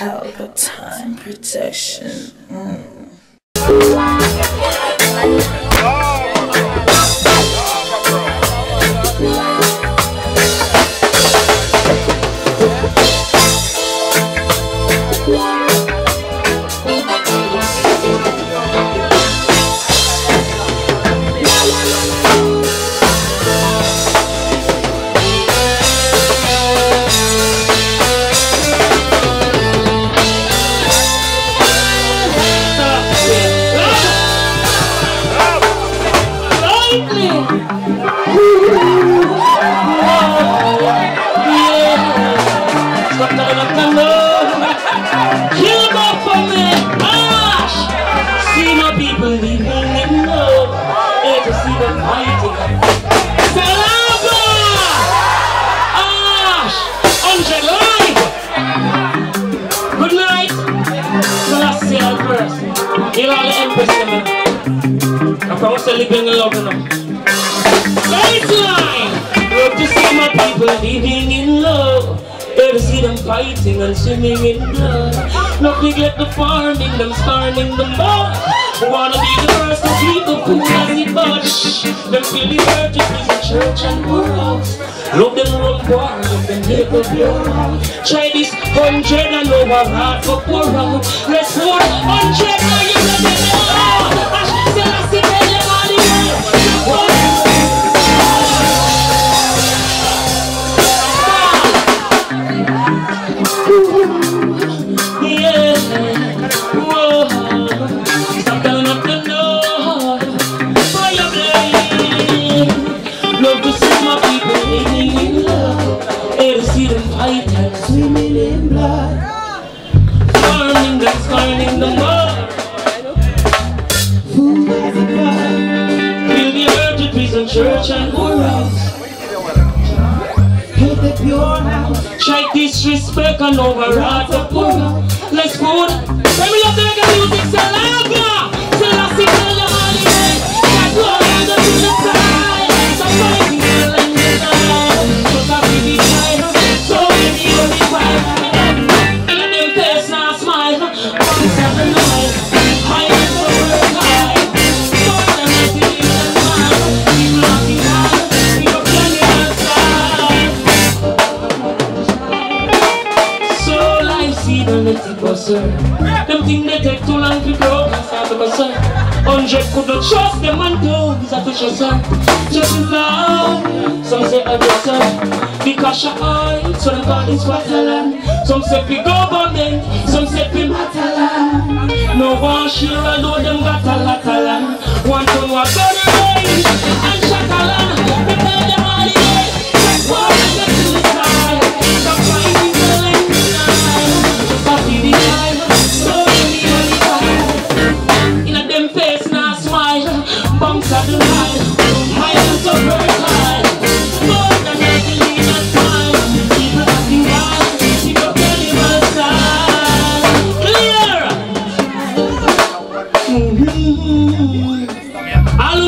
Palpatine protection. Mm. The in the love to see my people living in love. Ever see them fighting and swimming in blood. Not neglect the farming, them starving the mud. Wanna be the first to keep the food as it budge. Them feel the urge to visit church and world. Love them run war, love them the blood. Try this hundred and over hard for poor out. Let's hold hundred and you Scarring the. Feel the church and the disrespect and override the poor. Let's put. Let me love the reggae music, Salaga. Buzzer Them think they take too long to grow and start to buzzer Hundred couldn't trust them and dogs a fish son Just now Some say a dresser Because your eye So them call it Swaziland Some say we government Some say we Matalan No one I know them got a lot of land One to a gun range And Shakalan who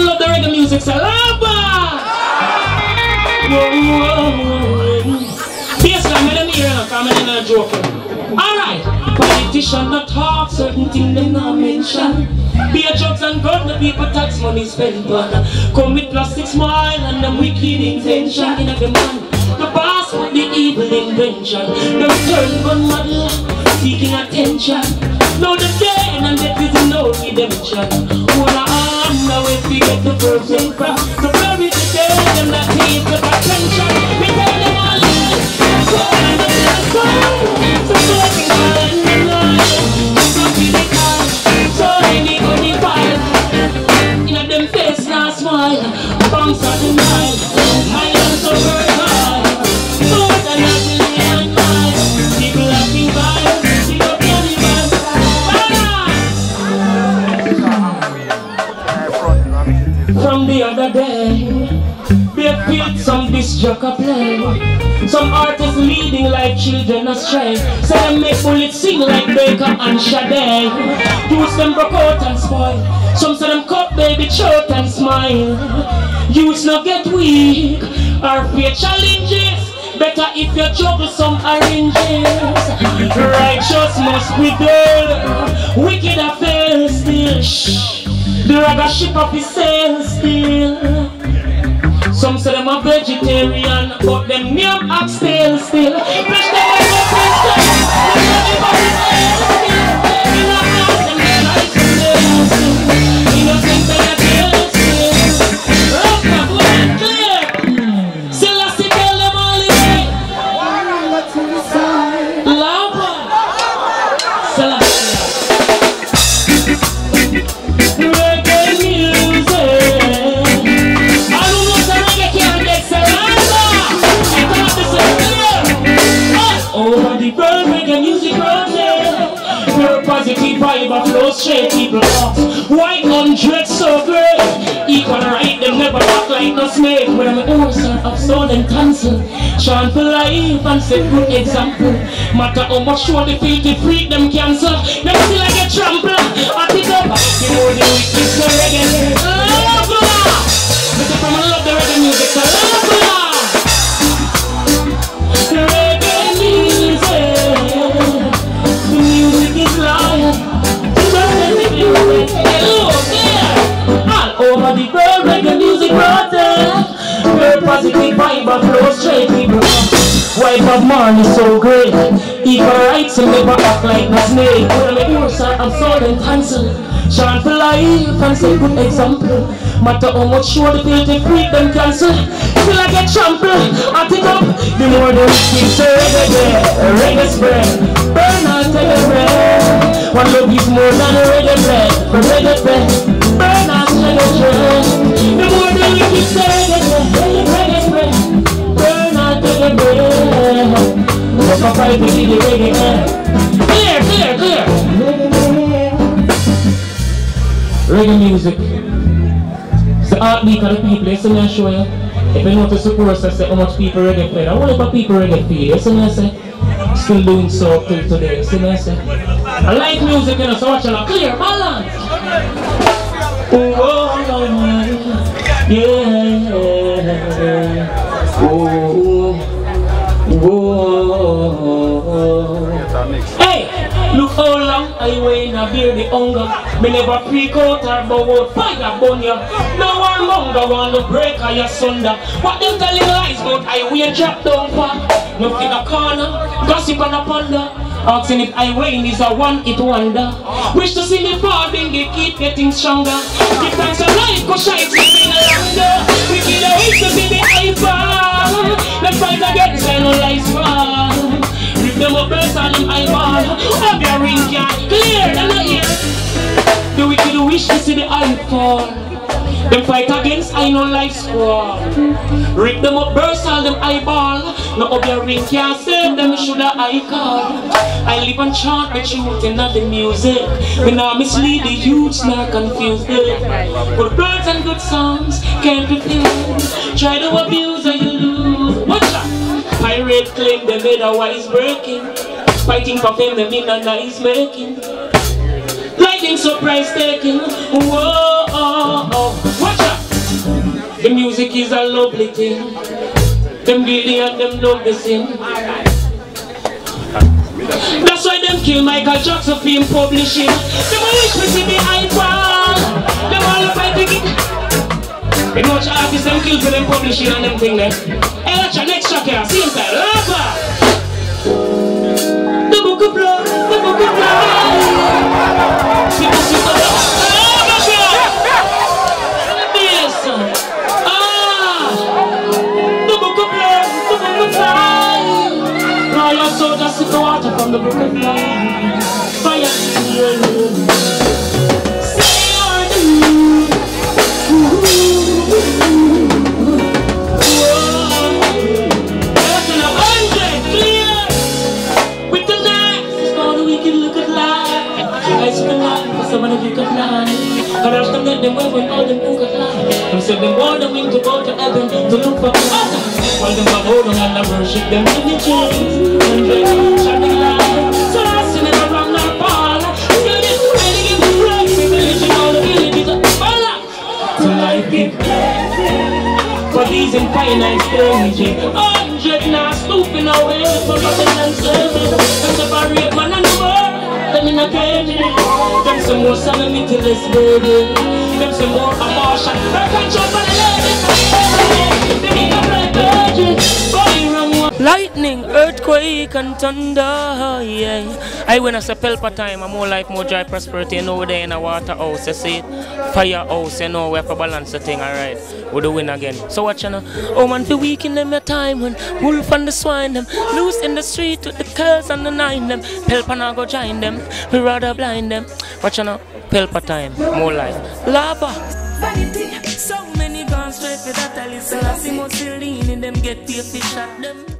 love the reggae music, salamba. Whoa, whoa, whoa. In and joke. Alright, politician not talk, certain things they not mention. Be a drugs and gun, the people tax money spent on. Come with plastic smile and them wicked intention in a man. The boss with the evil invention. Them turn gun model, seeking attention. Now the gain and that is no redemption. Wanna arm now if we get the person From the other day, they built some disc jockey play. Some artists leading like children astray. Say them make bullets sing like Baker and Sade. Use them broke out and spoil. Some say them cut baby throat and smile. Use not get weak or fear challenges. Better if you juggle some oranges. Righteous hospital. Wicked affairs still. Shh. The ragga ship of his sail still. Some say them a vegetarian, but them name oxtail still. Fresh people up. White hundred so great. Equal right, them never act like no snake. When I'm an ocean of soul and cancel. Shine for life and set good example. Matter how much show the feel to freak them cancer. Them still like a trample. The world, reggae music protect. Very positive vibe and flow straight people. Why Bob Marley so great? If Equal rights and never act like a snake. I'm make son, I'm sold and cancelled. Shine for life and set good example. Matter how much show the filthy freak them cancel. Feel like a trample, I pick up. The more they keep say reggae, reggae spread. Burn out, take a breath. One love is more than a reggae bread. Reggae bread, To the reggae. Music the heartbeat of the people, you see show you. If you notice the chorus, I say how much people reggae play. I wonder if people reggae feel, you see say. Still doing so till today, you see say. I like music, you know, so watch it. Clear, balance. Oh, oh, oh, oh yeah. Oh, how long I wait and bear the hunger. Me never freak out or bow out fire burn ya. No one longer want to break or you sunder. What them telling lies about I wait drop down? No in a corner, gossip and a ponder. Asking if I win is a one it wonder. Wish to see me falling, they keep getting stronger. The times of life go shine, sleeping longer. We kill a wish to see the hyper. Let's fight again, say no lies fall. Them up burst on them eyeball. Have your ring can clear them not here The wicked wish to see the eye fall Them fight against I know life squad Rip them up burst all them eyeball. No up your ring can't save them shoulda I call. I live and chant the truth and not the music. Me now mislead the youths not confuse them. Good birds and good songs can't refuse Try to abuse and you Pirate claim they made a wise breaking. Fighting for fame, mean a nice making. Lightning surprise taking. Whoa, oh, oh. watch out. The music is a lovely thing. Them greedy and them love the sin. That's why them kill Michael Jackson for publishing. Them wish me see the iPhone. Them all fight to get. You know what artists them kill for them publishing and them thing there. Hey, watch your next track here. See inside. Rapper. The book of blood. The book of blood. For these in finance stage Hundred now stooping away for nothing and service And separate man and the world more solemnity, less burden. Them say more abortion. Birth control for the ladies. They need a blood virgin. Lightning, earthquake, and thunder, yeah. I when I say pelpa time, I'm more life, more joy, prosperity, you know, we're there in a water house, you see? Fire house, you know, we have to balance the thing, alright? We do win again. So watch, you know. Oh man, for week in them, your time when wolf and the swine them, loose in the street with the curls and the nine them. Pelpa now go join them, we rather blind them. Watch, you know, pelpa time, more life. Lava. Vanity, so many gone straight for that, I listen, I see more Mussolini, them get paid fish at them.